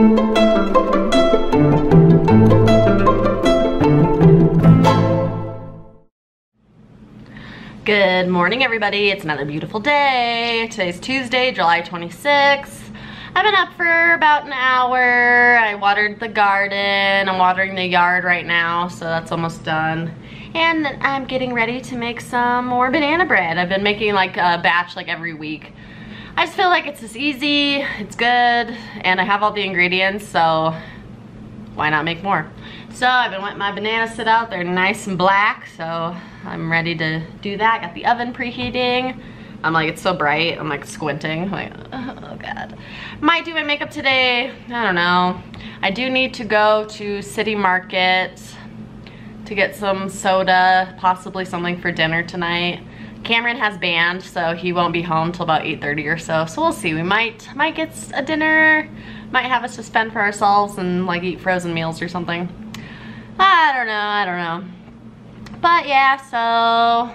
Good morning everybody, it's another beautiful day. Today's Tuesday, July 26th. I've been up for about an hour. I watered the garden. I'm watering the yard right now, so that's almost done. And I'm getting ready to make some more banana bread. I've been making like a batch like every week. I just feel like it's just easy, it's good, and I have all the ingredients, so why not make more? So I've been letting my bananas sit out. They're nice and black, so I'm ready to do that. Got the oven preheating. I'm like, it's so bright. I'm like squinting. I'm like, oh God. Might do my makeup today. I don't know. I do need to go to City Market to get some soda, possibly something for dinner tonight. Cameron has band, so he won't be home till about 8.30 or so. So we'll see. We might might get a dinner, might have us to spend for ourselves and like eat frozen meals or something. I don't know, I don't know. But yeah, so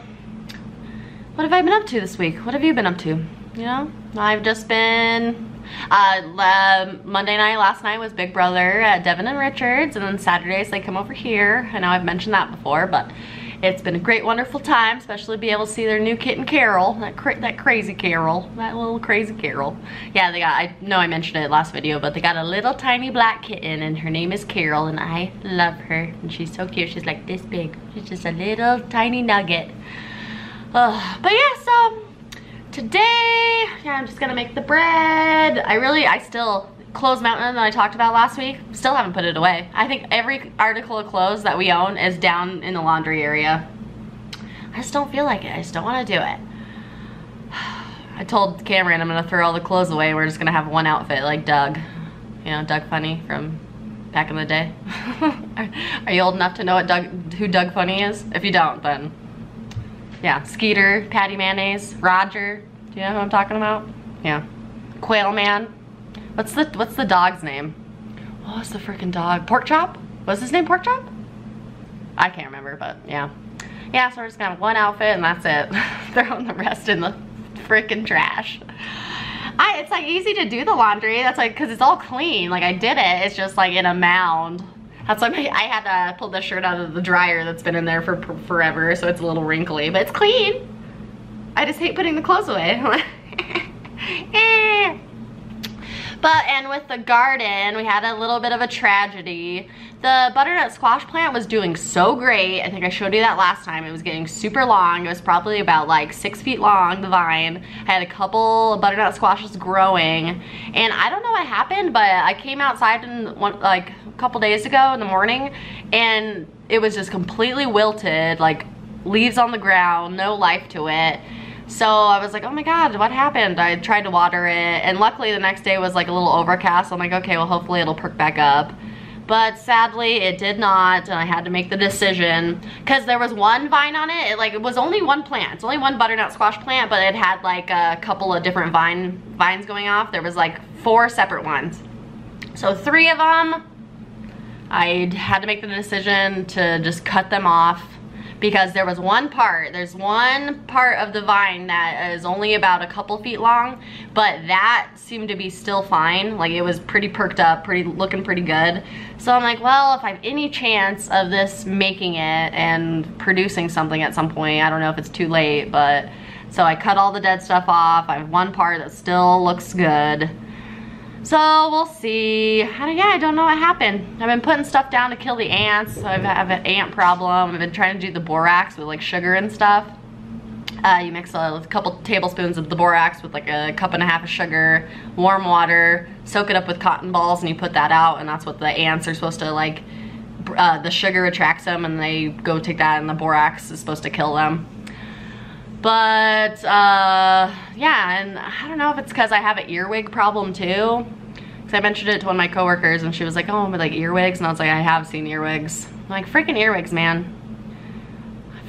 what have I been up to this week? What have you been up to? You know, I've just been, uh, Monday night, last night was Big Brother at Devin and Richards, and then Saturdays they come over here. I know I've mentioned that before, but it's been a great, wonderful time, especially to be able to see their new kitten Carol, that cra that crazy Carol, that little crazy Carol. Yeah, they got, I know I mentioned it last video, but they got a little tiny black kitten and her name is Carol and I love her and she's so cute. She's like this big. She's just a little tiny nugget. But yeah, so today, yeah, I'm just gonna make the bread. I really, I still, Clothes Mountain that I talked about last week, still haven't put it away. I think every article of clothes that we own is down in the laundry area. I just don't feel like it. I just don't want to do it. I told Cameron I'm going to throw all the clothes away. We're just going to have one outfit like Doug. You know, Doug Funnie from back in the day. are, you old enough to know what Doug, who Doug Funnie is? If you don't, then yeah. Skeeter, Patty Mayonnaise, Roger. Do you know who I'm talking about? Yeah. Quail Man. What's the what's the dog's name? What was the freaking dog? Pork Chop? Was his name Pork Chop? I can't remember, but yeah. Yeah, so we're just gonna have one outfit and that's it. Throwing the rest in the freaking trash. I, it's like easy to do the laundry. That's like, cause it's all clean. Like I did it, it's just like in a mound. That's why I had to pull the shirt out of the dryer that's been in there for forever, so it's a little wrinkly, but it's clean. I just hate putting the clothes away. But, and with the garden, we had a little bit of a tragedy. The butternut squash plant was doing so great. I think I showed you that last time. It was getting super long. It was probably about like six feet long, the vine. I had a couple butternut squashes growing. And I don't know what happened, but I came outside in one, like a couple days ago in the morning and it was just completely wilted, like leaves on the ground, no life to it. So I was like, oh my God, what happened? I tried to water it and luckily the next day was like a little overcast. I'm like, okay, well hopefully it'll perk back up. But sadly it did not and I had to make the decision because there was one vine on it. it. Like it was only one plant. It's only one butternut squash plant but it had like a couple of different vine vines going off. There was like four separate ones. So three of them, I had to make the decision to just cut them off because there was one part, there's one part of the vine that is only about a couple feet long, but that seemed to be still fine. Like it was pretty perked up, pretty looking pretty good. So I'm like, well, if I have any chance of this making it and producing something at some point, I don't know if it's too late, but so I cut all the dead stuff off. I have one part that still looks good. So we'll see. yeah, I don't know what happened. I've been putting stuff down to kill the ants. I have an ant problem. I've been trying to do the borax with like sugar and stuff. Uh, you mix a, a, couple tablespoons of the borax with like a cup and a half of sugar, warm water, soak it up with cotton balls and you put that out and that's what the ants are supposed to like, uh, the sugar attracts them and they go take that and the borax is supposed to kill them. But uh, yeah, and I don't know if it's because I have an earwig problem too. Because I mentioned it to one of my coworkers and she was like, oh, but like earwigs? And I was like, I have seen earwigs. I'm like, freaking earwigs, man.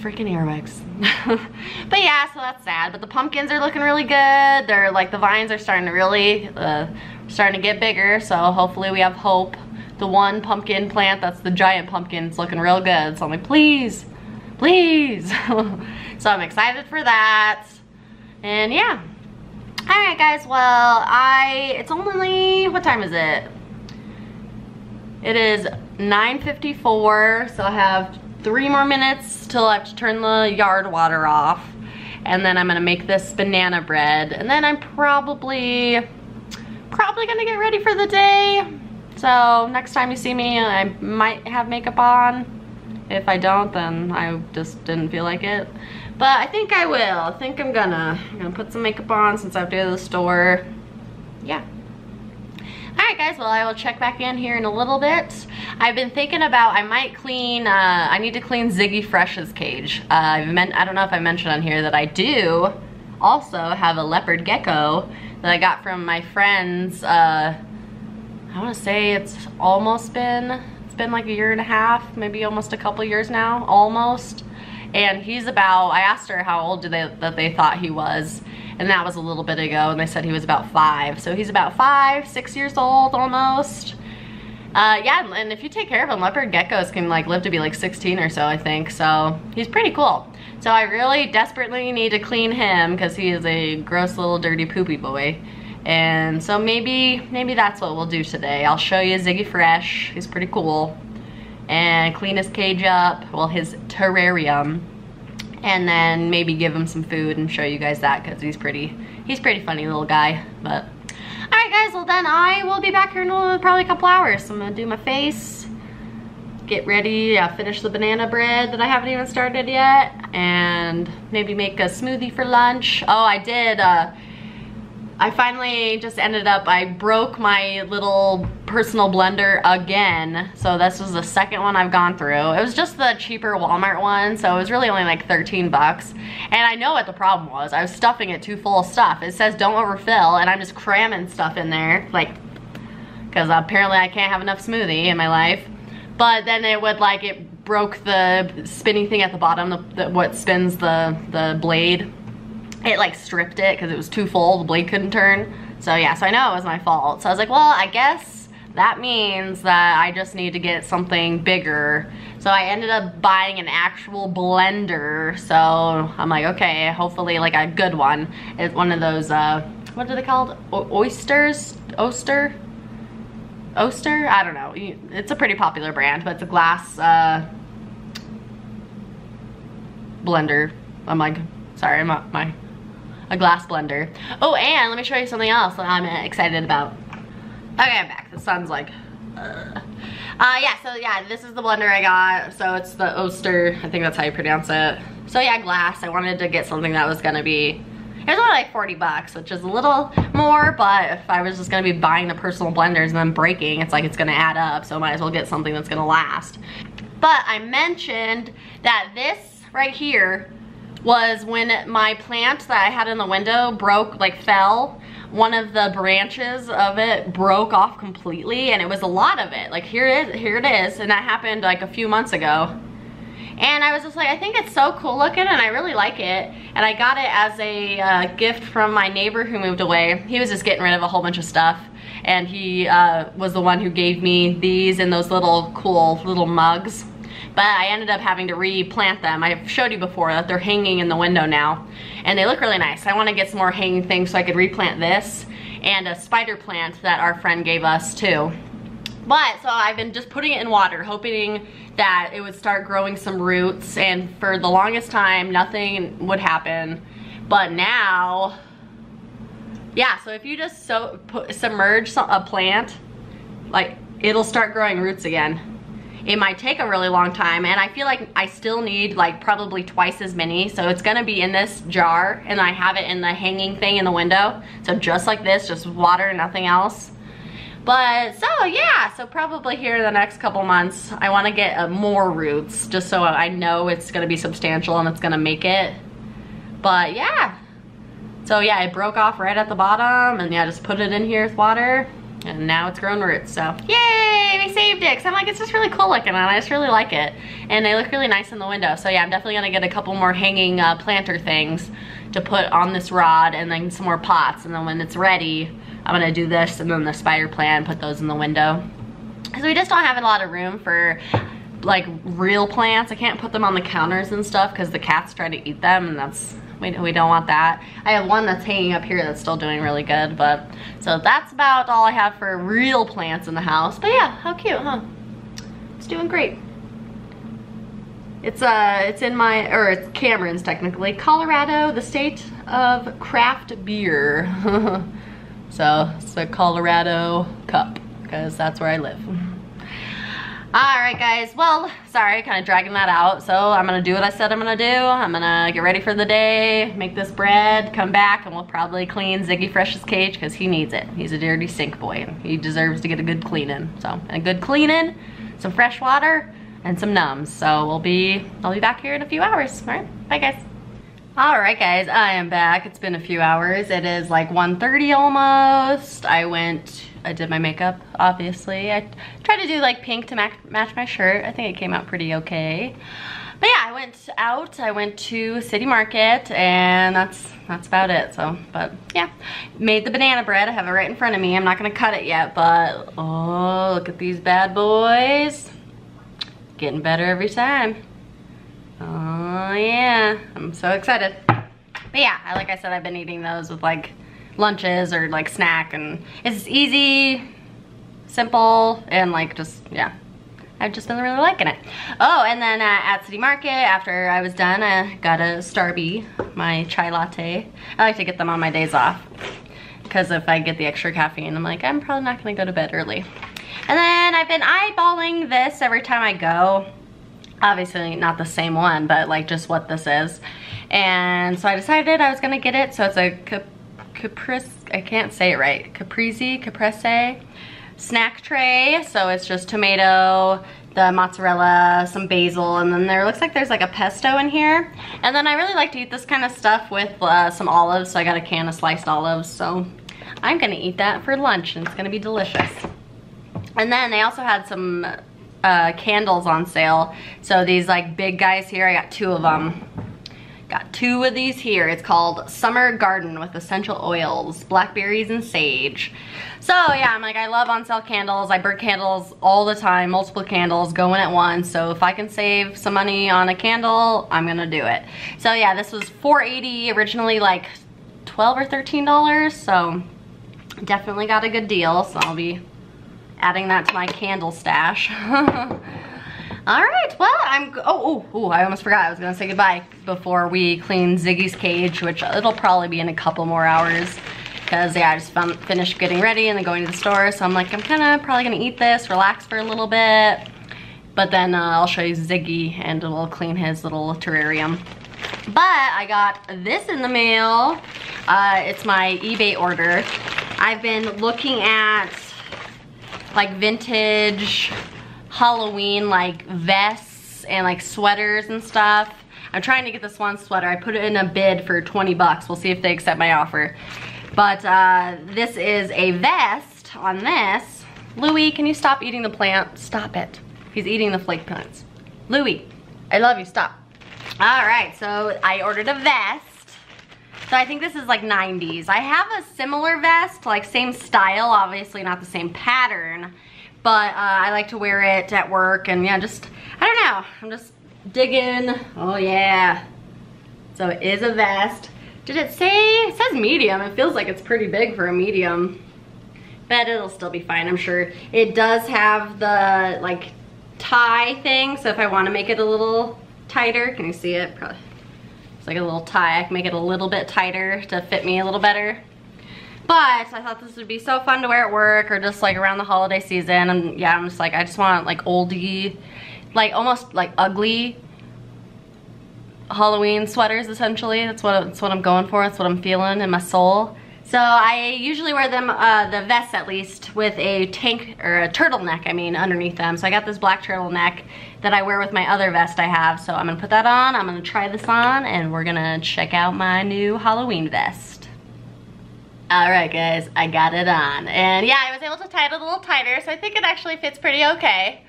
Freaking earwigs. but yeah, so that's sad. But the pumpkins are looking really good. They're like, the vines are starting to really, uh, starting to get bigger. So hopefully we have hope. The one pumpkin plant, that's the giant pumpkin, is looking real good. So I'm like, please, please. so I'm excited for that. And yeah. Alright guys, well, I, it's only, what time is it? It is 9.54, so I have three more minutes till I have to turn the yard water off. And then I'm gonna make this banana bread. And then I'm probably, probably gonna get ready for the day. So next time you see me, I might have makeup on. If I don't, then I just didn't feel like it. But I think I will. I think I'm gonna. I'm gonna put some makeup on since I have to go to the store. Yeah. Alright guys, well I will check back in here in a little bit. I've been thinking about, I might clean, uh, I need to clean Ziggy Fresh's cage. Uh, I've meant, I don't know if I mentioned on here that I do also have a leopard gecko that I got from my friends, uh, I wanna say it's almost been, it's been like a year and a half, maybe almost a couple years now, almost. And he's about, I asked her how old they, that they thought he was. And that was a little bit ago and they said he was about five. So he's about five six years old almost. Uh, yeah and if you take care of him leopard geckos can like live to be like 16 or so I think. So he's pretty cool. So I really desperately need to clean him because he is a gross little dirty poopy boy. And so maybe maybe that's what we'll do today. I'll show you Ziggy Fresh. He's pretty cool and clean his cage up well his terrarium and then maybe give him some food and show you guys that because he's pretty he's pretty funny little guy but. All right guys well then i will be back here in probably a couple hours. So i'm gonna do my face get ready yeah, finish the banana bread that i haven't even started yet and maybe make a smoothie for lunch. Oh i did uh I finally just ended up, I broke my little personal blender again. So this was the second one I've gone through. It was just the cheaper Walmart one, so it was really only like 13 bucks. And I know what the problem was. I was stuffing it too full of stuff. It says don't overfill, and I'm just cramming stuff in there, like, because apparently I can't have enough smoothie in my life. But then it would like, it broke the spinning thing at the bottom, the, the what spins the, the blade it like stripped it because it was too full, the blade couldn't turn. So yeah, so I know it was my fault. So I was like, well, I guess that means that I just need to get something bigger. So I ended up buying an actual blender. So I'm like, okay, hopefully like a good one. It's one of those, uh, what are they called? O oysters? Oster? Oster? I don't know. It's a pretty popular brand, but it's a glass uh, blender. I'm like, sorry, my, my a glass blender. Oh, and let me show you something else that I'm excited about. Okay, I'm back. The sun's like, uh. uh, yeah, so yeah, this is the blender I got. So it's the Oster, I think that's how you pronounce it. So yeah, glass. I wanted to get something that was gonna be, it was only like 40 bucks, which is a little more, but if I was just gonna be buying the personal blenders and then breaking, it's like it's gonna add up, so I might as well get something that's gonna last. But I mentioned that this right here was when my plant that I had in the window broke, like fell, one of the branches of it broke off completely and it was a lot of it. Like here it is, here it is, and that happened like a few months ago. And I was just like, I think it's so cool looking and I really like it. And I got it as a uh, gift from my neighbor who moved away. He was just getting rid of a whole bunch of stuff. And he uh, was the one who gave me these and those little cool little mugs but I ended up having to replant them. I've showed you before that they're hanging in the window now and they look really nice. I wanna get some more hanging things so I could replant this and a spider plant that our friend gave us too. But, so I've been just putting it in water, hoping that it would start growing some roots and for the longest time, nothing would happen. But now, yeah, so if you just so, put, submerge a plant, like it'll start growing roots again it might take a really long time and I feel like I still need like probably twice as many. So it's gonna be in this jar and I have it in the hanging thing in the window. So just like this just water nothing else. But so yeah so probably here in the next couple months I want to get uh, more roots just so I know it's gonna be substantial and it's gonna make it. But yeah. So yeah it broke off right at the bottom and yeah just put it in here with water and now it's grown roots so yay we saved it. Because i'm like it's just really cool looking and i just really like it. And they look really nice in the window. So yeah i'm definitely gonna get a couple more hanging uh, planter things to put on this rod and then some more pots. And then when it's ready i'm gonna do this and then the spider plant put those in the window. Because we just don't have a lot of room for like real plants. I can't put them on the counters and stuff because the cats try to eat them and that's We, we don't want that. I have one that's hanging up here that's still doing really good, but so that's about all I have for real plants in the house. But yeah, how cute, huh? It's doing great. It's uh, it's in my, or it's Cameron's technically, Colorado, the state of craft beer. so it's a Colorado cup because that's where I live. All right, guys. Well, sorry, kind of dragging that out. So I'm gonna do what I said I'm gonna do. I'm gonna get ready for the day, make this bread, come back, and we'll probably clean Ziggy Fresh's cage because he needs it. He's a dirty sink boy, and he deserves to get a good cleaning. So, a good cleaning, some fresh water, and some Nums. So we'll be, I'll be back here in a few hours. All right, bye guys. All right, guys, I am back. It's been a few hours. It is like 1.30 almost. I went I did my makeup, obviously. I tried to do like pink to match, match my shirt. I think it came out pretty okay. But yeah, I went out, I went to City Market, and that's that's about it, so, but yeah. Made the banana bread, I have it right in front of me. I'm not gonna cut it yet, but, oh, look at these bad boys. Getting better every time. Oh yeah, I'm so excited. But yeah, like I said, I've been eating those with like lunches or like snack and it's easy, simple, and like just, yeah. I've just been really liking it. Oh, and then uh, at City Market, after I was done, I got a Starby, my chai latte. I like to get them on my days off because if I get the extra caffeine, I'm like, I'm probably not gonna go to bed early. And then I've been eyeballing this every time I go. Obviously not the same one, but like just what this is. And so I decided I was gonna get it. So it's a caprice, I can't say it right, caprese, caprese snack tray. So it's just tomato, the mozzarella, some basil, and then there looks like there's like a pesto in here. And then I really like to eat this kind of stuff with uh, some olives, so I got a can of sliced olives. So I'm gonna eat that for lunch and it's gonna be delicious. And then they also had some uh, candles on sale. So these like big guys here, I got two of them. Got two of these here. It's called Summer Garden with essential oils, blackberries and sage. So yeah, I'm like, I love on sale candles. I burn candles all the time, multiple candles going at once. So if I can save some money on a candle, I'm gonna do it. So yeah, this was 4.80 originally like 12 or $13. So definitely got a good deal. So I'll be adding that to my candle stash. All right, well, I'm, oh, oh, oh, I almost forgot I was gonna say goodbye before we clean Ziggy's cage, which it'll probably be in a couple more hours. Cause yeah, I just finished getting ready and then going to the store. So I'm like, I'm kinda probably gonna eat this, relax for a little bit. But then uh, I'll show you Ziggy and it'll clean his little terrarium. But I got this in the mail. Uh, it's my eBay order. I've been looking at like vintage Halloween like vests and like sweaters and stuff. I'm trying to get this one sweater. I put it in a bid for 20 bucks. We'll see if they accept my offer. But uh, this is a vest on this. Louie, can you stop eating the plant? Stop it. He's eating the flake plants. Louie, I love you, stop. All right, so I ordered a vest. So I think this is like 90s. I have a similar vest, like same style, obviously not the same pattern but uh, I like to wear it at work and yeah, just, I don't know, I'm just digging. Oh yeah. So it is a vest. Did it say, it says medium. It feels like it's pretty big for a medium. But it'll still be fine, I'm sure. It does have the like tie thing, so if I wanna make it a little tighter, can you see it? Probably. It's like a little tie, I can make it a little bit tighter to fit me a little better. But I thought this would be so fun to wear at work or just like around the holiday season. And yeah, I'm just like, I just want like oldie, like almost like ugly Halloween sweaters essentially. That's what, that's what I'm going for. That's what I'm feeling in my soul. So I usually wear them, uh, the vests at least, with a tank, or a turtleneck, I mean, underneath them. So I got this black turtleneck that I wear with my other vest I have. So I'm gonna put that on, I'm gonna try this on, and we're gonna check out my new Halloween vest. All right, guys, I got it on. And yeah, I was able to tie it a little tighter, so I think it actually fits pretty okay.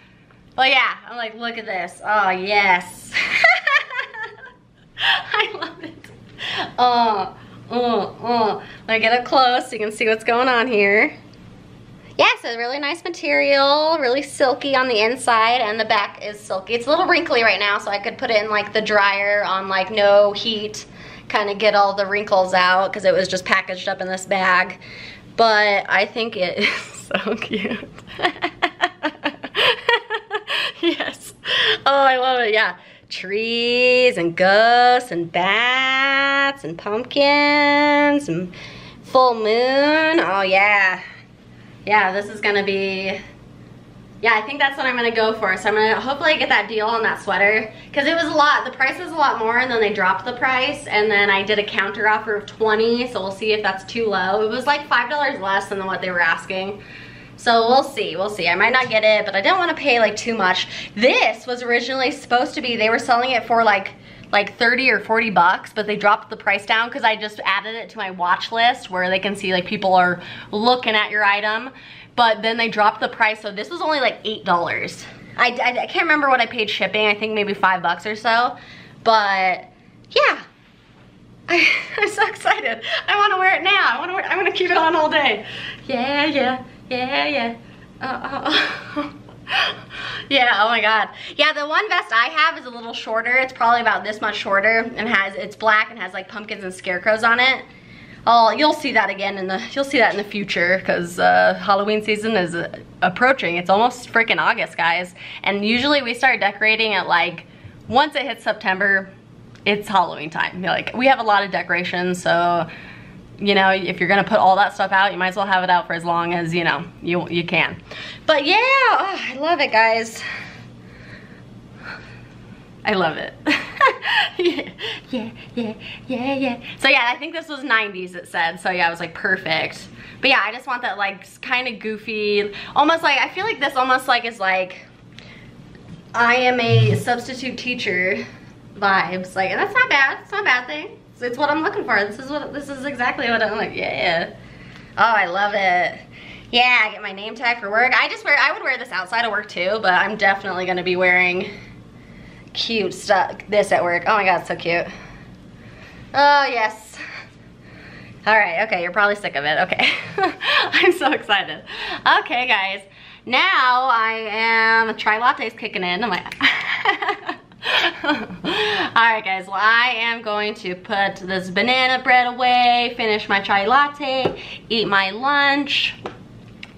But yeah, I'm like, look at this. Oh, yes. I love it. Oh, oh. Let me get up close so you can see what's going on here. Yeah, so really nice material, really silky on the inside, and the back is silky. It's a little wrinkly right now, so I could put it in like the dryer on like no heat kind of get all the wrinkles out because it was just packaged up in this bag. But I think it is so cute. yes. Oh, I love it, yeah. Trees and ghosts and bats and pumpkins and full moon. Oh yeah. Yeah, this is gonna be yeah, I think that's what I'm gonna go for. So I'm gonna hopefully get that deal on that sweater because it was a lot. The price was a lot more and then they dropped the price and then I did a counter offer of 20 so we'll see if that's too low. It was like $5 less than what they were asking. So we'll see, we'll see. I might not get it, but I don't want to pay like too much. This was originally supposed to be, they were selling it for like like 30 or 40 bucks, but they dropped the price down because I just added it to my watch list where they can see like people are looking at your item but then they dropped the price, so this was only like $8. I, I, I can't remember what I paid shipping, I think maybe five bucks or so, but yeah. I, am so excited. I want to wear it now. I want to wear. I want to keep it on all day. Yeah, yeah, yeah, yeah. Uh, uh, yeah, oh my god. Yeah, the one vest I have is a little shorter. It's probably about this much shorter and has, it's black and has like pumpkins and scarecrows on it. Oh, you'll see that again in the, you'll see that in the future because uh, Halloween season is uh, approaching. It's almost freaking August, guys. And usually we start decorating at like, once it hits September, it's Halloween time. Like, we have a lot of decorations, so, you know, if you're gonna put all that stuff out, you might as well have it out for as long as, you know, you, you can. But yeah, oh, I love it, guys. I love it. yeah, yeah, yeah, yeah, yeah. So yeah, I think this was 90s it said. So yeah, it was like perfect. But yeah, I just want that like kind of goofy, almost like, I feel like this almost like is like, I am a substitute teacher vibes. Like, and that's not bad. It's not a bad thing. It's, what I'm looking for. This is what, this is exactly what I'm like, yeah. Oh, I love it. Yeah, I get my name tag for work. I just wear, I would wear this outside of work too, but I'm definitely gonna be wearing cute stuff, this at work. Oh my God, so cute. Oh, yes. All right, okay, you're probably sick of it. Okay, I'm so excited. Okay, guys, now I am, Chai latte's kicking in. I'm like, all right guys well i am going to put this banana bread away finish my chai latte eat my lunch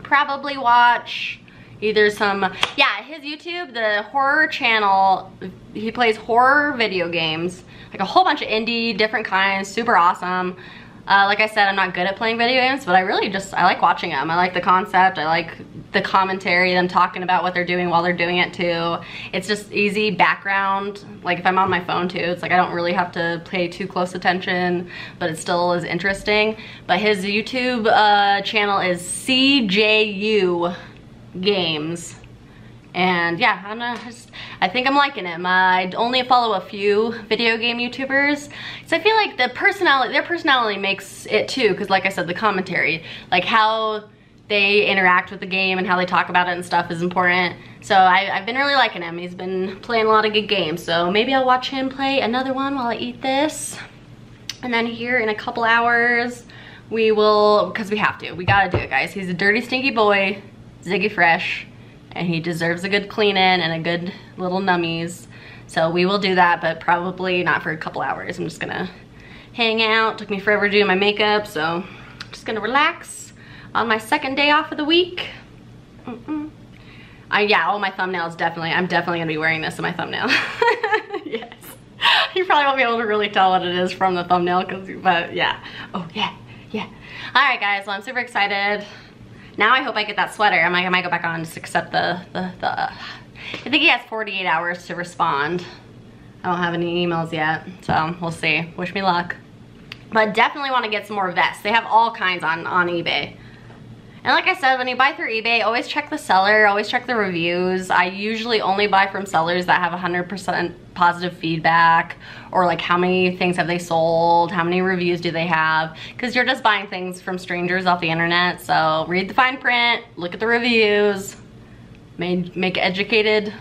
probably watch either some, yeah, his YouTube, the horror channel, he plays horror video games, like a whole bunch of indie, different kinds, super awesome. Uh, like I said, I'm not good at playing video games, but I really just, I like watching them. I like the concept, I like the commentary, them talking about what they're doing while they're doing it too. It's just easy background. Like if I'm on my phone too, it's like I don't really have to pay too close attention, but it still is interesting. But his YouTube uh, channel is CJU games. And yeah, I, know, just, I think I'm liking him. I only follow a few video game YouTubers. So I feel like the personality, their personality makes it too. Cause like I said, the commentary, like how they interact with the game and how they talk about it and stuff is important. So I, have been really liking him. He's been playing a lot of good games. So maybe I'll watch him play another one while I eat this. And then here in a couple hours, we will, because we have to, we gotta do it guys. He's a dirty, stinky boy. Ziggy Fresh and he deserves a good clean in and a good little nummies. So we will do that, but probably not for a couple hours. I'm just gonna hang out. Took me forever to do my makeup, so I'm just gonna relax on my second day off of the week. Mm -mm. I, yeah, all my thumbnails definitely, I'm definitely gonna be wearing this in my thumbnail. yes. You probably won't be able to really tell what it is from the thumbnail, cause, but yeah. Oh yeah, yeah. All right guys, well I'm super excited. Now I hope I get that sweater. I might, I might go back on just accept the, the, the, I think he has 48 hours to respond. I don't have any emails yet, so we'll see. Wish me luck. But definitely want to get some more vests. They have all kinds on, on eBay. And like I said, when you buy through eBay, always check the seller, always check the reviews. I usually only buy from sellers that have 100% positive feedback or like how many things have they sold, how many reviews do they have, because you're just buying things from strangers off the internet. So read the fine print, look at the reviews, make, make educated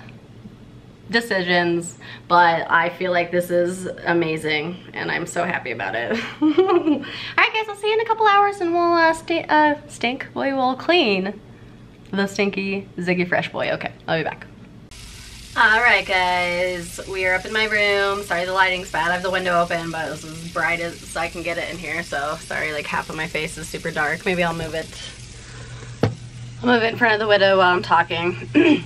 decisions, but I feel like this is amazing and I'm so happy about it. All right guys, I'll see you in a couple hours and we'll uh, st uh, stink, we will clean the stinky Ziggy Fresh boy. Okay, I'll be back. Alright guys, we are up in my room. Sorry the lighting's bad. I have the window open, but it's as bright as I can get it in here. So sorry like half of my face is super dark. Maybe I'll move it. I'll move it in front of the window while I'm talking.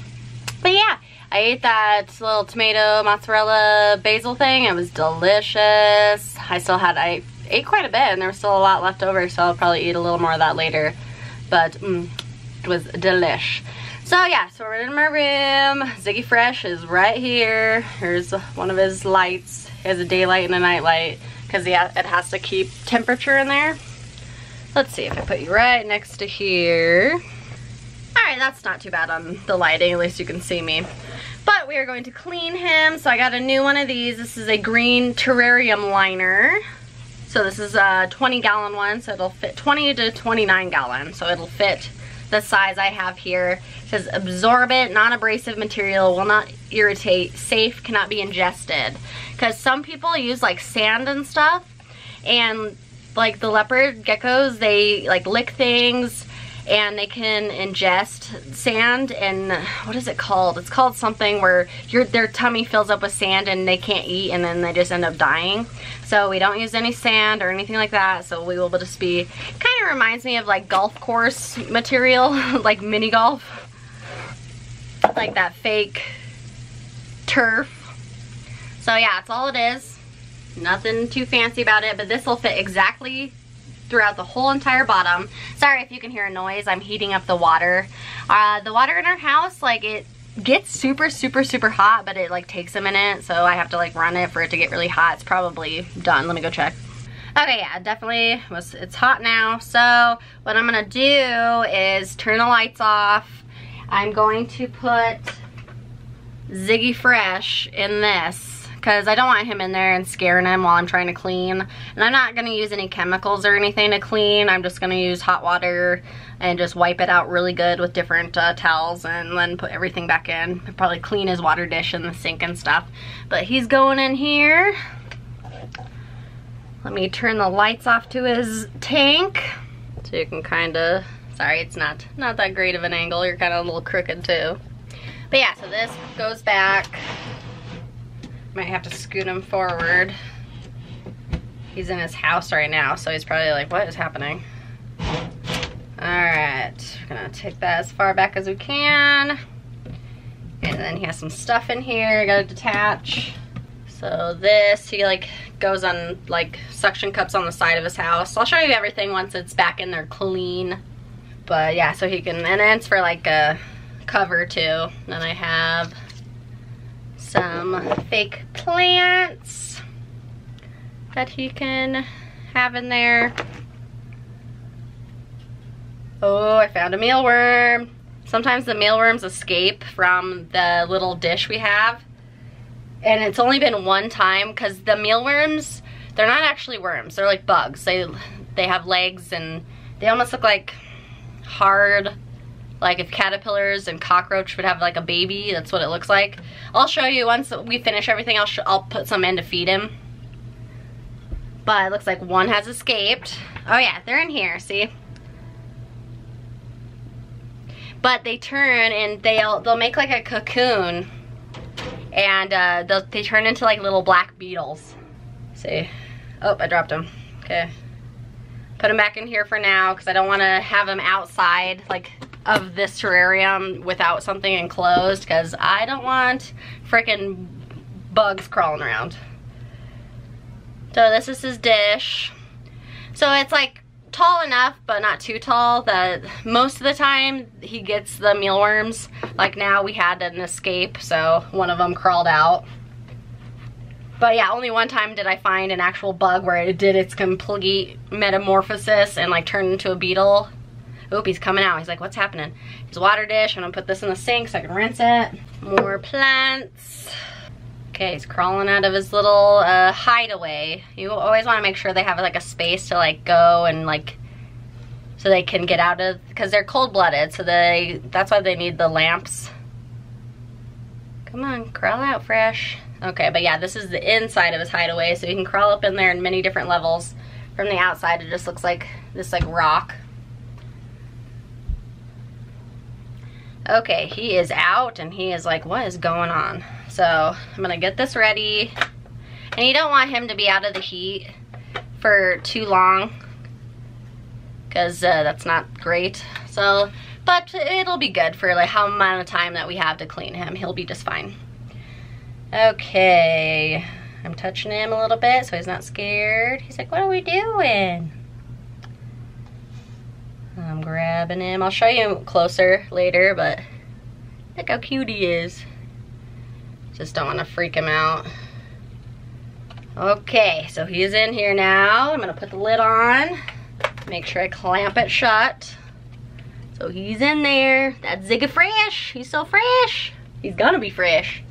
but yeah, I ate that little tomato mozzarella basil thing. It was delicious. I still had, I ate quite a bit and there was still a lot left over. So I'll probably eat a little more of that later. But mm, it was delish. So yeah, so we're in my room. Ziggy Fresh is right here. Here's one of his lights. He has a daylight and a night light because it has to keep temperature in there. Let's see if I put you right next to here. All right, that's not too bad on the lighting. At least you can see me. But we are going to clean him. So I got a new one of these. This is a green terrarium liner. So this is a 20 gallon one. So it'll fit 20 to 29 gallon. So it'll fit the size I have here. It says absorbent, non-abrasive material, will not irritate, safe, cannot be ingested. Because some people use like sand and stuff and like the leopard geckos, they like lick things and they can ingest sand and what is it called? It's called something where your their tummy fills up with sand and they can't eat and then they just end up dying. So we don't use any sand or anything like that. So we will just be, kind of reminds me of like golf course material, like mini golf. Like that fake turf. So yeah, that's all it is. Nothing too fancy about it, but this will fit exactly throughout the whole entire bottom. Sorry if you can hear a noise, I'm heating up the water. Uh, the water in our house, like it gets super, super, super hot, but it like takes a minute, so I have to like run it for it to get really hot. It's probably done. Let me go check. Okay, yeah, definitely, was, it's hot now. So what I'm gonna do is turn the lights off. I'm going to put Ziggy Fresh in this because I don't want him in there and scaring him while I'm trying to clean. And I'm not going to use any chemicals or anything to clean. I'm just going to use hot water and just wipe it out really good with different uh, towels and then put everything back in. I'll probably clean his water dish and the sink and stuff. But he's going in here. Let me turn the lights off to his tank so you can kind of, sorry it's not, not that great of an angle. You're kind of a little crooked too. But yeah, so this goes back might have to scoot him forward. He's in his house right now, so he's probably like, what is happening? Alright, we're gonna take that as far back as we can. And then he has some stuff in here, gotta detach. So this, he like goes on like suction cups on the side of his house. I'll show you everything once it's back in there clean. But yeah, so he can, and then it's for like a cover too. Then I have some fake plants that he can have in there. Oh, I found a mealworm. Sometimes the mealworms escape from the little dish we have. And it's only been one time because the mealworms, they're not actually worms. They're like bugs. They, they have legs and they almost look like hard like if caterpillars and cockroach would have like a baby, that's what it looks like. I'll show you once we finish everything, I'll, I'll put some in to feed him. But it looks like one has escaped. Oh yeah, they're in here, see? But they turn and they'll, they'll make like a cocoon and uh, they turn into like little black beetles. See? Oh, I dropped them. Okay. Put them back in here for now because I don't want to have them outside like of this terrarium without something enclosed because I don't want freaking bugs crawling around. So this is his dish. So it's like tall enough but not too tall that most of the time he gets the mealworms. Like now we had an escape so one of them crawled out. But yeah, only one time did I find an actual bug where it did its complete metamorphosis and like turned into a beetle Oop, he's coming out. He's like, what's happening? His water dish. I'm gonna put this in the sink so I can rinse it. More plants. Okay, he's crawling out of his little uh, hideaway. You always wanna make sure they have like a space to like go and like, so they can get out of, because they're cold-blooded, so they, that's why they need the lamps. Come on, crawl out fresh. Okay, but yeah, this is the inside of his hideaway, so you can crawl up in there in many different levels. From the outside, it just looks like this like rock. Okay, he is out and he is like, what is going on? So I'm gonna get this ready. And you don't want him to be out of the heat for too long because uh, that's not great. So, but it'll be good for like how amount of time that we have to clean him. He'll be just fine. Okay, I'm touching him a little bit so he's not scared. He's like, what are we doing? I'm grabbing him. I'll show you closer later, but look how cute he is. Just don't want to freak him out. Okay, so he's in here now. I'm gonna put the lid on. Make sure I clamp it shut. So he's in there. That's Zigga fresh. He's so fresh. He's gonna be fresh.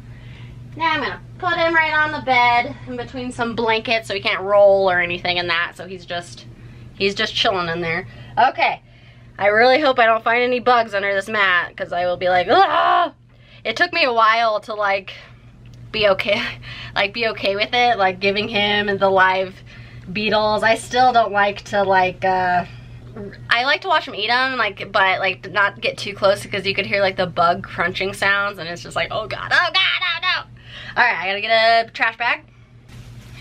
Now I'm gonna put him right on the bed in between some blankets so he can't roll or anything in that. So he's just, he's just chilling in there. Okay, I really hope I don't find any bugs under this mat because I will be like, ah! It took me a while to like be okay, like be okay with it, like giving him the live beetles. I still don't like to like, uh, I like to watch him eat them, like, but like not get too close because you could hear like the bug crunching sounds and it's just like, oh God, oh God, oh no. All right, I gotta get a trash bag.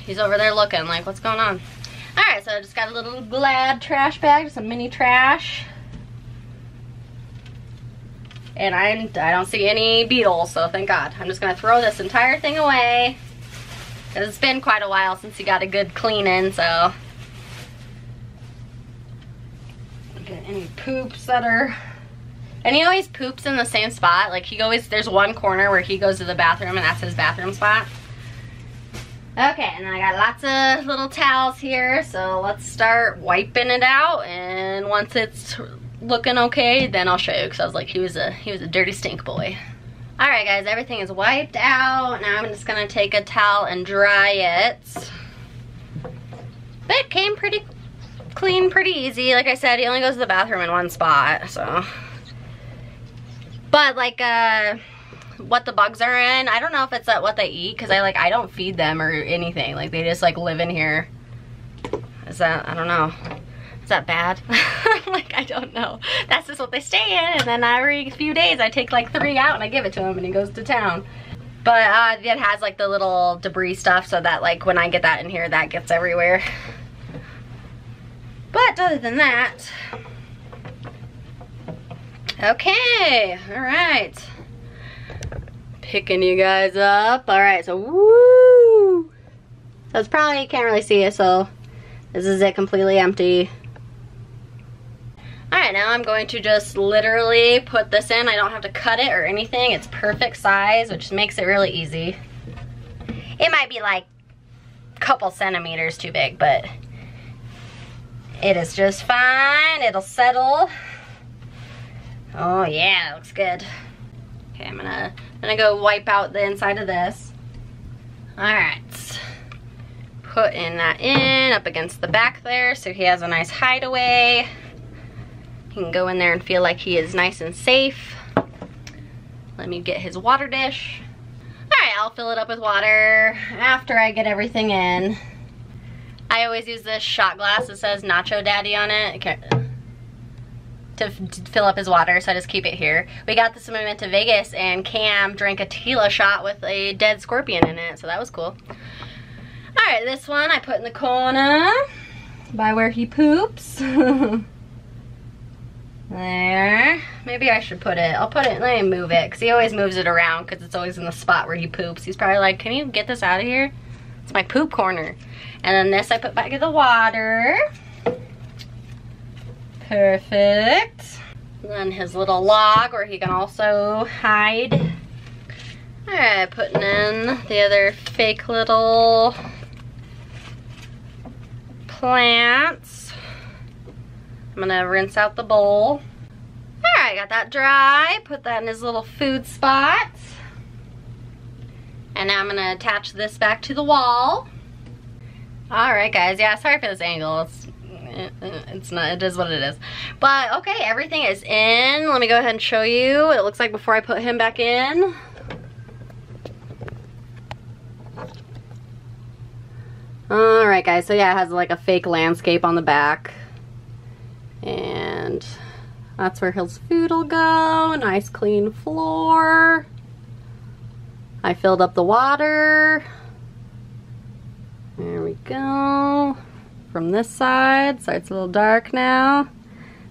He's over there looking like, what's going on? All right, so I just got a little glad trash bag, some mini trash and I, I don't see any beetles, so thank God. I'm just gonna throw this entire thing away. Cause it's been quite a while since he got a good cleaning, so. Get any poops that are, and he always poops in the same spot. Like he always, there's one corner where he goes to the bathroom and that's his bathroom spot. Okay, and I got lots of little towels here, so let's start wiping it out, and once it's looking okay, then I'll show you because I was like, he was a he was a dirty stink boy. All right, guys, everything is wiped out. Now I'm just gonna take a towel and dry it. But it came pretty clean, pretty easy. Like I said, he only goes to the bathroom in one spot, so. But like, uh, what the bugs are in, I don't know if it's what they eat because I like, I don't feed them or anything. Like they just like live in here. Is that, I don't know that bad? like, I don't know. That's just what they stay in. And then every few days I take like three out and I give it to him and he goes to town. But uh, it has like the little debris stuff so that like when I get that in here, that gets everywhere. But other than that, okay, all right. Picking you guys up. All right, so woo. So it's probably, you can't really see it, so this is it completely empty. Alright, now I'm going to just literally put this in. I don't have to cut it or anything. It's perfect size, which makes it really easy. It might be like a couple centimeters too big, but it is just fine. It'll settle. Oh yeah, looks good. Okay, I'm gonna, I'm gonna go wipe out the inside of this. Alright. Putting that in up against the back there so he has a nice hideaway. He can go in there and feel like he is nice and safe. Let me get his water dish. All right, I'll fill it up with water after I get everything in. I always use this shot glass that says Nacho Daddy on it to, fill up his water, so I just keep it here. We got this when we went to Vegas and Cam drank a tequila shot with a dead scorpion in it, so that was cool. All right, this one I put in the corner by where he poops. There. Maybe I should put it. I'll put it, let me move it. Because he always moves it around because it's always in the spot where he poops. He's probably like, can you get this out of here? It's my poop corner. And then this I put back in the water. Perfect. And then his little log where he can also hide. Alright, putting in the other fake little plants. I'm gonna rinse out the bowl. All right, got that dry. Put that in his little food spot. And now I'm gonna attach this back to the wall. All right, guys. Yeah, sorry for this angle. It's it's not it is what it is but okay everything is in let me go ahead and show you what it looks like before I put him back in all right guys so yeah it has like a fake landscape on the back That's where his food will go. Nice clean floor. I filled up the water. There we go. From this side, so it's a little dark now.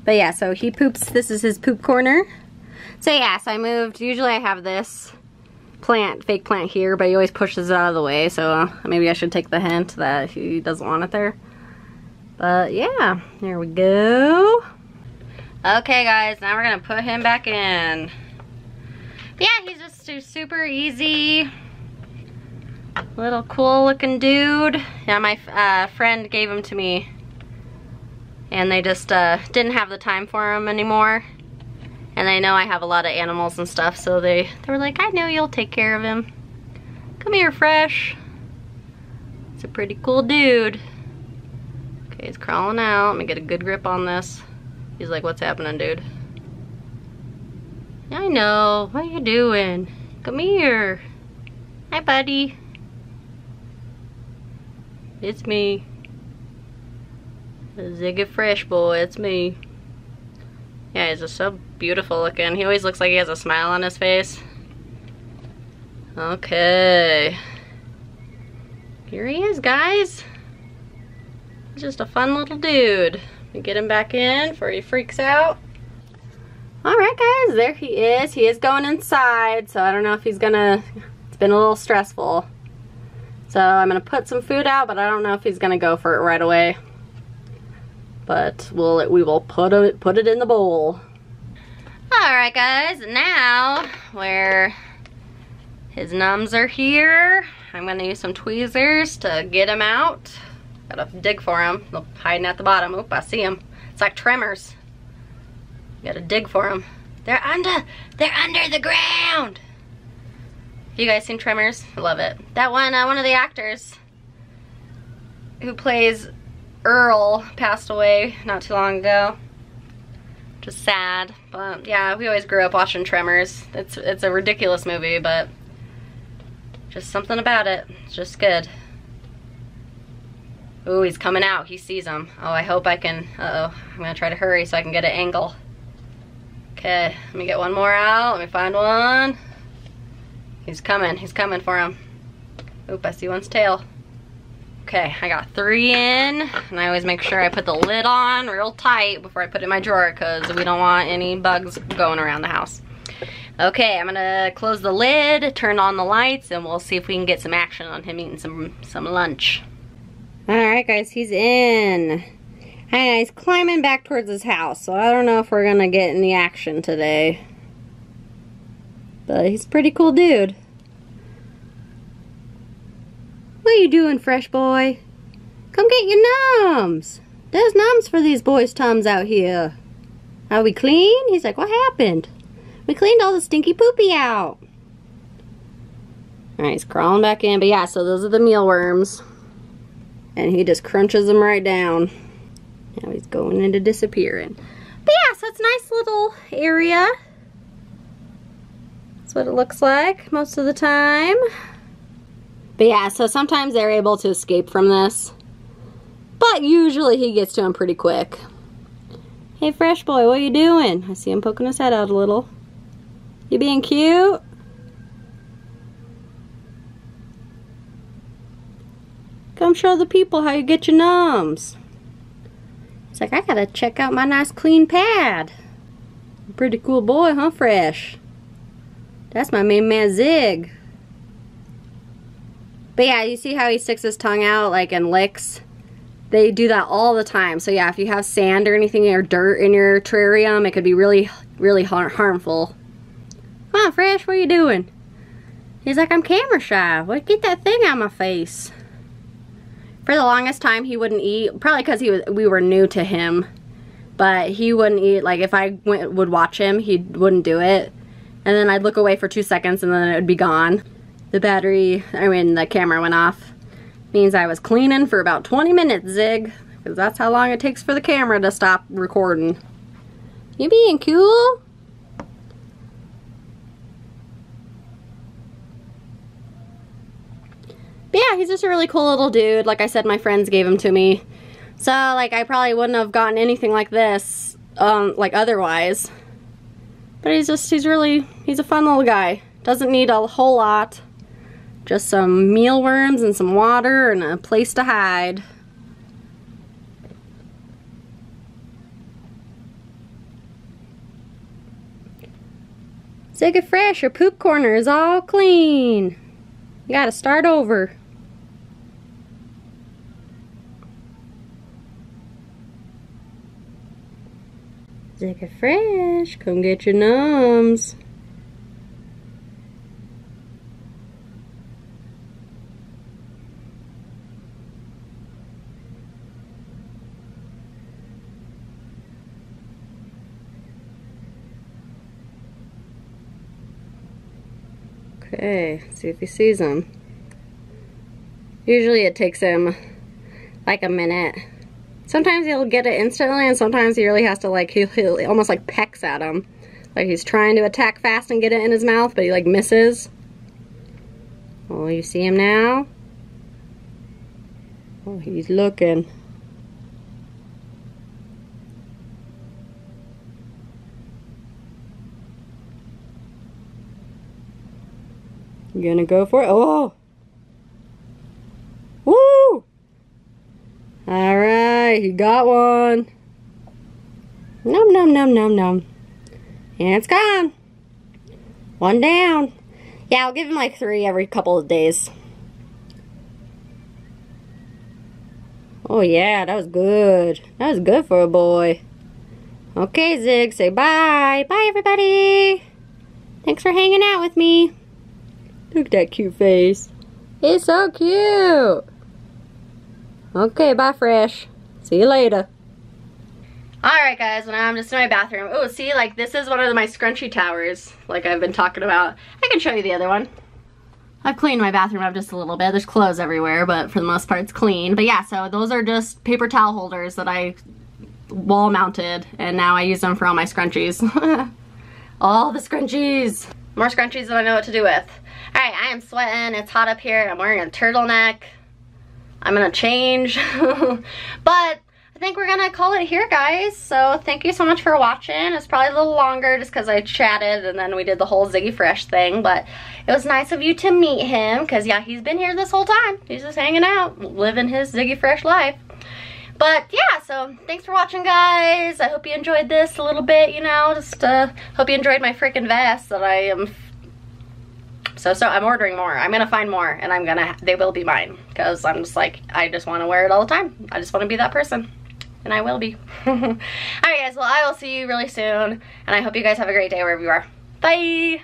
But yeah, so he poops, this is his poop corner. So yeah, so I moved, usually I have this plant, fake plant here, but he always pushes it out of the way, so uh, maybe I should take the hint that he doesn't want it there. But yeah, there we go. Okay guys, now we're gonna put him back in. But yeah, he's just a super easy, little cool looking dude. Yeah, my uh, friend gave him to me and they just uh, didn't have the time for him anymore. And they know I have a lot of animals and stuff, so they, they were like, I know you'll take care of him. Come here, Fresh. It's a pretty cool dude. Okay, he's crawling out. Let me get a good grip on this. He's like, what's happening, dude? I know. What are you doing? Come here. Hi, buddy. It's me. Ziggy Fresh boy, it's me. Yeah, he's just so beautiful looking. He always looks like he has a smile on his face. Okay. Here he is, guys. Just a fun little dude. Get him back in before he freaks out. Alright guys, there he is. He is going inside, so I don't know if he's gonna... It's been a little stressful. So I'm gonna put some food out, but I don't know if he's gonna go for it right away. But we'll we will put it put it in the bowl. Alright guys, now where his nums are here, I'm gonna use some tweezers to get him out. Gotta dig for him. They're hiding at the bottom. Oop, I see him. It's like tremors. gotta dig for them. They're under, they're under the ground. You guys seen Tremors? I love it. That one, uh, one of the actors who plays Earl passed away not too long ago. Just sad, but yeah, we always grew up watching Tremors. It's it's a ridiculous movie, but just something about it. It's just good. Ooh, he's coming out. He sees him. Oh, I hope I can. Uh oh I'm gonna try to hurry so I can get an angle. Okay, let me get one more out. Let me find one. He's coming. He's coming for him. Oop, I see one's tail. Okay, I got three in, and I always make sure I put the lid on real tight before I put it in my drawer because we don't want any bugs going around the house. Okay, I'm gonna close the lid, turn on the lights, and we'll see if we can get some action on him eating some, some lunch. Alright guys, he's in. And he's climbing back towards his house, so I don't know if we're gonna get any action today. But he's pretty cool dude. What are you doing, fresh boy? Come get your nums. There's nums for these boys' tums out here. Are we clean? He's like, what happened? We cleaned all the stinky poopy out. Alright, he's crawling back in. But yeah, so those are the mealworms. And he just crunches them right down. Now he's going into disappearing. But yeah, so it's a nice little area. That's what it looks like most of the time. But yeah, so sometimes they're able to escape from this. But usually he gets to them pretty quick. Hey, fresh boy, what are you doing? I see him poking his head out a little. You being cute? Come show the people how you get your nums. It's like, I gotta check out my nice clean pad. Pretty cool boy, huh, Fresh? That's my main man Zig. But yeah, you see how he sticks his tongue out like and licks? They do that all the time. So yeah, if you have sand or anything or dirt in your terrarium, it could be really, really har harmful. Come on, Fresh, what are you doing? He's like, I'm camera shy. What? Get that thing out of my face. For the longest time, he wouldn't eat. Probably because he was, we were new to him. But he wouldn't eat. Like, if I went, would watch him, he wouldn't do it and then I'd look away for two seconds and then it would be gone. The battery, I mean the camera went off. Means I was cleaning for about 20 minutes, Zig. Because that's how long it takes for the camera to stop recording. You being cool? But yeah, he's just a really cool little dude. Like I said, my friends gave him to me. So, like, I probably wouldn't have gotten anything like this um, like otherwise. But he's just, he's really, he's a fun little guy. Doesn't need a whole lot. Just some mealworms and some water and a place to hide. Ziggy Fresh, your poop corner is all clean. You gotta start over. Ziggy Fresh, come get your nums. Okay, see if he sees them. Usually it takes him like a minute. Sometimes he'll get it instantly and sometimes he really has to like, he'll, he'll almost like pecks at him. Like he's trying to attack fast and get it in his mouth, but he like misses. Oh, you see him now? Oh, he's looking. Gonna go for it? Oh! Woo! Alright, he got one. Num num num num num. And it's gone. One down. Yeah, I'll give him like three every couple of days. Oh yeah, that was good. That was good for a boy. Okay, Zig, say bye. Bye, everybody. Thanks for hanging out with me. Look at that cute face. It's so cute. Okay, bye, Fresh. See you later. Alright guys, now I'm just in my bathroom. Oh, see, like this is one of my scrunchy towers, like I've been talking about. I can show you the other one. I've cleaned my bathroom up just a little bit. There's clothes everywhere, but for the most part it's clean. But yeah, so those are just paper towel holders that I wall mounted, and now I use them for all my scrunchies. all the scrunchies. More scrunchies than I know what to do with. Alright, I am sweating. It's hot up here. I'm wearing a turtleneck. I'm gonna change. but I think we're gonna call it here, guys. So thank you so much for watching. It's probably a little longer just because I chatted and then we did the whole Ziggy Fresh thing. But it was nice of you to meet him because, yeah, he's been here this whole time. He's just hanging out, living his Ziggy Fresh life. But yeah, so thanks for watching, guys. I hope you enjoyed this a little bit, you know. Just uh, hope you enjoyed my freaking vest that I am so, so I'm ordering more. I'm gonna find more and I'm gonna, they will be mine. Cause I'm just like, I just wanna wear it all the time. I just wanna be that person. And I will be. Alright guys, well I will see you really soon. And I hope you guys have a great day wherever you are. Bye!